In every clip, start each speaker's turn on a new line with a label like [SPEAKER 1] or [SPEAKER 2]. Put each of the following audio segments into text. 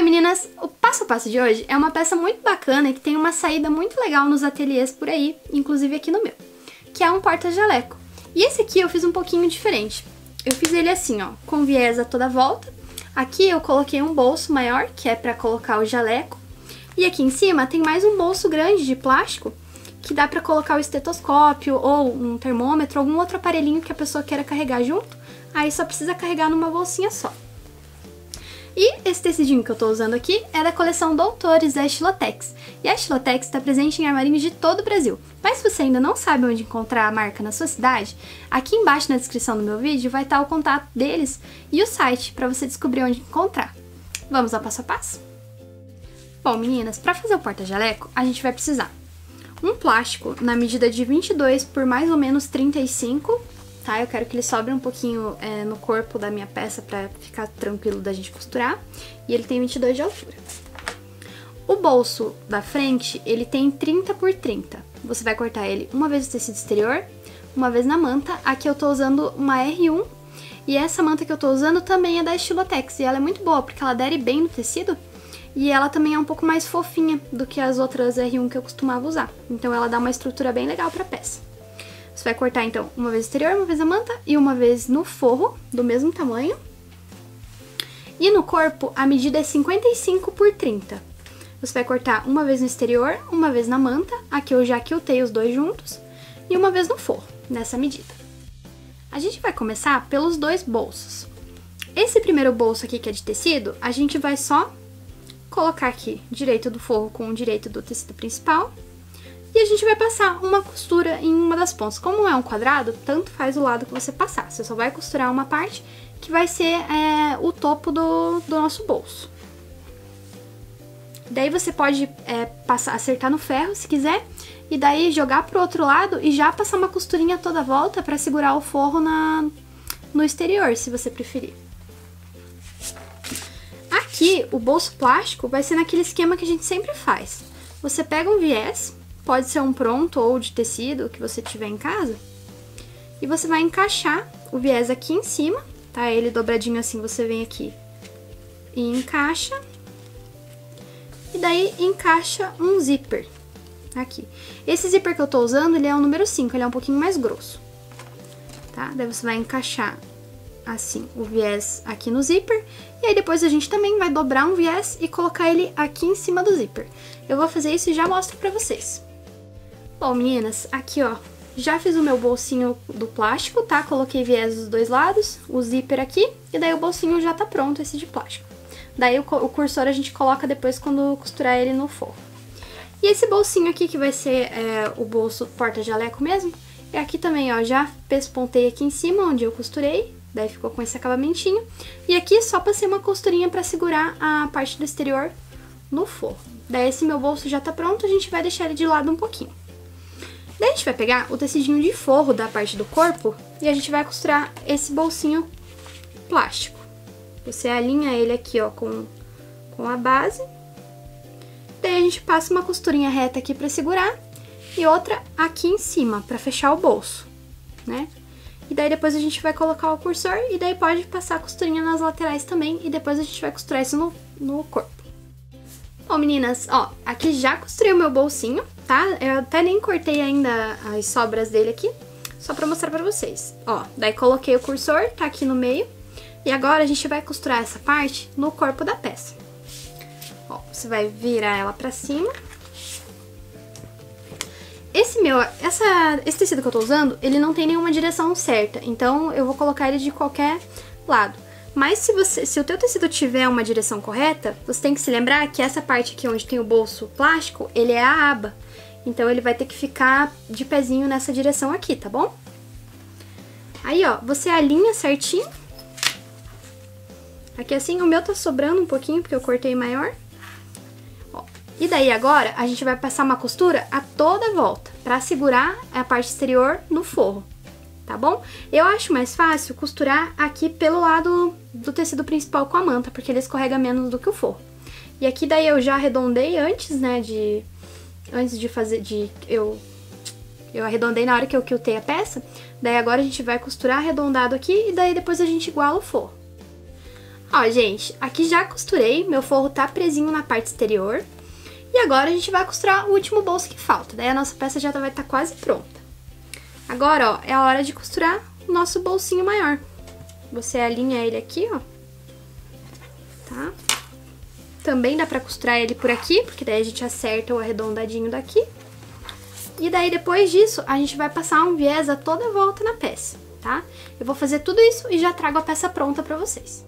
[SPEAKER 1] Oi meninas, o passo a passo de hoje é uma peça muito bacana que tem uma saída muito legal nos ateliês por aí, inclusive aqui no meu, que é um porta-jaleco. E esse aqui eu fiz um pouquinho diferente. Eu fiz ele assim, ó, com viés a toda volta. Aqui eu coloquei um bolso maior, que é pra colocar o jaleco. E aqui em cima tem mais um bolso grande de plástico, que dá pra colocar o estetoscópio ou um termômetro, algum outro aparelhinho que a pessoa queira carregar junto. Aí só precisa carregar numa bolsinha só. E esse tecidinho que eu tô usando aqui é da coleção Doutores da Estilotex. E a Estilotex está presente em armarinhos de todo o Brasil. Mas se você ainda não sabe onde encontrar a marca na sua cidade, aqui embaixo na descrição do meu vídeo vai estar o contato deles e o site para você descobrir onde encontrar. Vamos ao passo a passo? Bom, meninas, para fazer o porta-jaleco, a gente vai precisar um plástico na medida de 22 por mais ou menos 35 tá? Eu quero que ele sobre um pouquinho é, no corpo da minha peça pra ficar tranquilo da gente costurar. E ele tem 22 de altura. O bolso da frente, ele tem 30 por 30. Você vai cortar ele uma vez no tecido exterior, uma vez na manta. Aqui eu tô usando uma R1 e essa manta que eu tô usando também é da Estilotex. E ela é muito boa, porque ela adere bem no tecido e ela também é um pouco mais fofinha do que as outras R1 que eu costumava usar. Então ela dá uma estrutura bem legal pra peça. Você vai cortar, então, uma vez exterior, uma vez na manta e uma vez no forro, do mesmo tamanho. E no corpo, a medida é 55 por 30. Você vai cortar uma vez no exterior, uma vez na manta, aqui eu já quiltei os dois juntos, e uma vez no forro, nessa medida. A gente vai começar pelos dois bolsos. Esse primeiro bolso aqui, que é de tecido, a gente vai só colocar aqui direito do forro com o direito do tecido principal e a gente vai passar uma costura em uma das pontas. Como é um quadrado, tanto faz o lado que você passar. Você só vai costurar uma parte que vai ser é, o topo do, do nosso bolso. Daí você pode é, passar, acertar no ferro se quiser, e daí jogar pro outro lado e já passar uma costurinha toda a volta para segurar o forro na, no exterior, se você preferir. Aqui, o bolso plástico vai ser naquele esquema que a gente sempre faz. Você pega um viés, Pode ser um pronto ou de tecido que você tiver em casa. E você vai encaixar o viés aqui em cima, tá? Ele dobradinho assim, você vem aqui e encaixa. E daí encaixa um zíper aqui. Esse zíper que eu tô usando, ele é o número 5, ele é um pouquinho mais grosso. Tá? Daí você vai encaixar assim o viés aqui no zíper. E aí depois a gente também vai dobrar um viés e colocar ele aqui em cima do zíper. Eu vou fazer isso e já mostro pra vocês. Bom, meninas, aqui ó, já fiz o meu bolsinho do plástico, tá? Coloquei viés dos dois lados, o zíper aqui, e daí o bolsinho já tá pronto, esse de plástico. Daí o, o cursor a gente coloca depois quando costurar ele no forro. E esse bolsinho aqui, que vai ser é, o bolso porta-jaleco mesmo, é aqui também, ó, já pespontei aqui em cima, onde eu costurei, daí ficou com esse acabamentinho. E aqui só passei uma costurinha pra segurar a parte do exterior no forro. Daí esse meu bolso já tá pronto, a gente vai deixar ele de lado um pouquinho. Daí a gente vai pegar o tecidinho de forro da parte do corpo e a gente vai costurar esse bolsinho plástico. Você alinha ele aqui, ó, com, com a base. Daí a gente passa uma costurinha reta aqui pra segurar e outra aqui em cima, pra fechar o bolso, né? E daí depois a gente vai colocar o cursor e daí pode passar a costurinha nas laterais também e depois a gente vai costurar isso no, no corpo. Bom, meninas, ó, aqui já costurei o meu bolsinho, tá? Eu até nem cortei ainda as sobras dele aqui, só pra mostrar pra vocês. Ó, daí coloquei o cursor, tá aqui no meio, e agora a gente vai costurar essa parte no corpo da peça. Ó, você vai virar ela pra cima. Esse meu, essa, esse tecido que eu tô usando, ele não tem nenhuma direção certa, então eu vou colocar ele de qualquer lado. Mas se, você, se o teu tecido tiver uma direção correta, você tem que se lembrar que essa parte aqui onde tem o bolso plástico, ele é a aba. Então ele vai ter que ficar de pezinho nessa direção aqui, tá bom? Aí, ó, você alinha certinho. Aqui assim, o meu tá sobrando um pouquinho porque eu cortei maior. Ó, e daí agora a gente vai passar uma costura a toda volta pra segurar a parte exterior no forro tá bom? Eu acho mais fácil costurar aqui pelo lado do tecido principal com a manta, porque ele escorrega menos do que o forro. E aqui daí eu já arredondei antes, né, de... Antes de fazer... de eu eu arredondei na hora que eu quiltei a peça, daí agora a gente vai costurar arredondado aqui e daí depois a gente iguala o forro. Ó, gente, aqui já costurei, meu forro tá presinho na parte exterior. E agora a gente vai costurar o último bolso que falta, daí a nossa peça já vai estar tá quase pronta. Agora, ó, é a hora de costurar o nosso bolsinho maior. Você alinha ele aqui, ó. Tá? Também dá pra costurar ele por aqui, porque daí a gente acerta o arredondadinho daqui. E daí, depois disso, a gente vai passar um viés a toda volta na peça, tá? Eu vou fazer tudo isso e já trago a peça pronta pra vocês.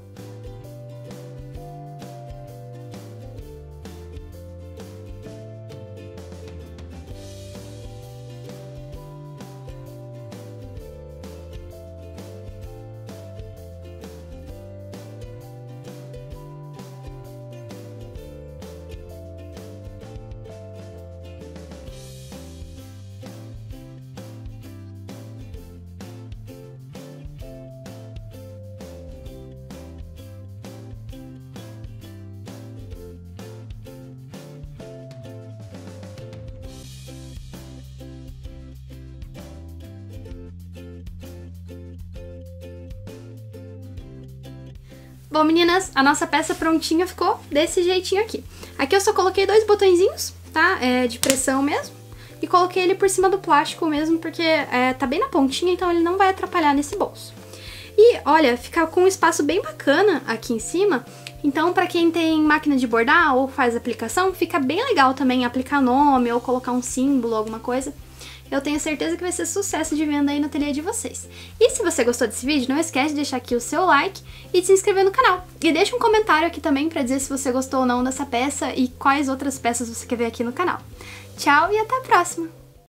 [SPEAKER 1] Bom, meninas, a nossa peça prontinha ficou desse jeitinho aqui. Aqui eu só coloquei dois botõezinhos, tá? É, de pressão mesmo. E coloquei ele por cima do plástico mesmo, porque é, tá bem na pontinha, então ele não vai atrapalhar nesse bolso. E, olha, fica com um espaço bem bacana aqui em cima. Então, para quem tem máquina de bordar ou faz aplicação, fica bem legal também aplicar nome ou colocar um símbolo, alguma coisa eu tenho certeza que vai ser sucesso de venda aí no ateliê de vocês. E se você gostou desse vídeo, não esquece de deixar aqui o seu like e de se inscrever no canal. E deixa um comentário aqui também para dizer se você gostou ou não dessa peça e quais outras peças você quer ver aqui no canal. Tchau e até a próxima!